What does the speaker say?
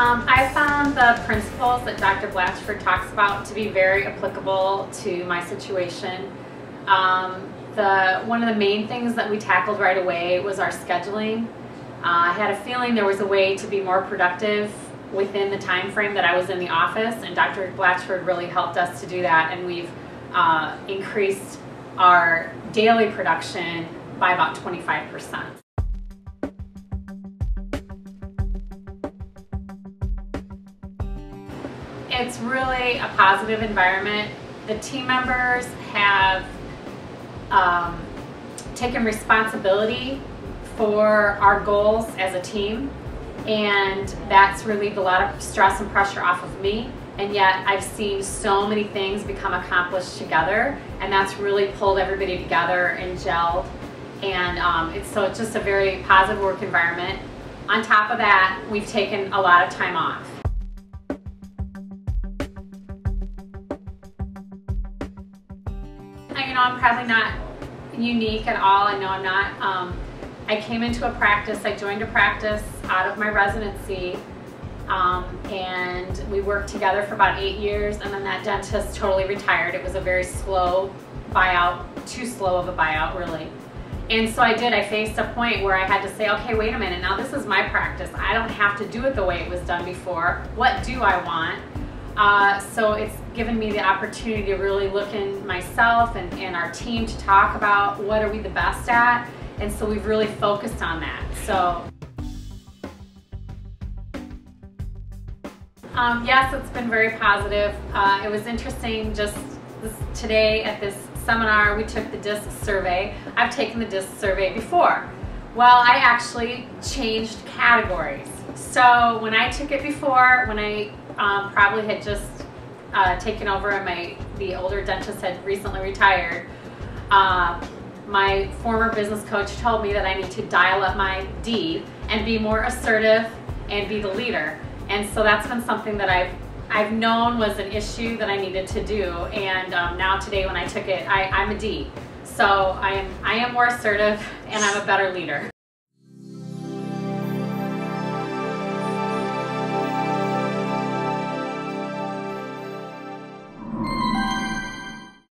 Um, I found the principles that Dr. Blatchford talks about to be very applicable to my situation. Um, the, one of the main things that we tackled right away was our scheduling. Uh, I had a feeling there was a way to be more productive within the time frame that I was in the office, and Dr. Blatchford really helped us to do that, and we've uh, increased our daily production by about 25%. It's really a positive environment. The team members have um, taken responsibility for our goals as a team and that's relieved a lot of stress and pressure off of me. And yet I've seen so many things become accomplished together and that's really pulled everybody together and gelled. And um, it's so it's just a very positive work environment. On top of that we've taken a lot of time off you know I'm probably not unique at all I know I'm not um, I came into a practice I joined a practice out of my residency um, and we worked together for about eight years and then that dentist totally retired. It was a very slow buyout, too slow of a buyout really. And so I did, I faced a point where I had to say, okay, wait a minute, now this is my practice. I don't have to do it the way it was done before. What do I want? Uh, so it's given me the opportunity to really look in myself and, and our team to talk about what are we the best at. And so we've really focused on that. So. Um, yes, it's been very positive. Uh, it was interesting just this, today at this seminar, we took the DISC survey. I've taken the DISC survey before. Well, I actually changed categories. So when I took it before, when I um, probably had just uh, taken over and my the older dentist had recently retired, uh, my former business coach told me that I need to dial up my D and be more assertive and be the leader. And so that's been something that I've I've known was an issue that I needed to do. And um, now today when I took it, I, I'm a D. So I am, I am more assertive and I'm a better leader.